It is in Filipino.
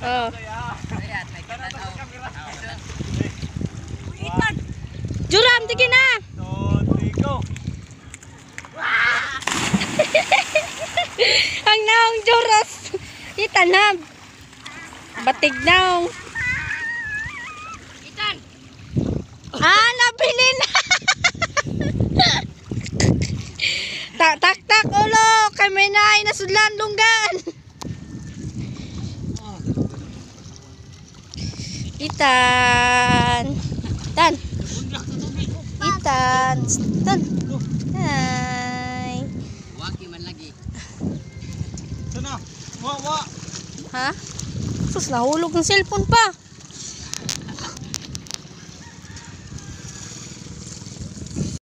Oh. Juram, tige na. Ang naong juros. Itanab. Batig naong. Itan! Ah, nabili na. tak, tak, tak, ulo. Kami na ay nasudlan lunggan. Itan. Itan. Itan. Itan. Hi. Waki man lagi. Sana. Wa, wa. Ha? Sus, nahulog ng cellphone pa.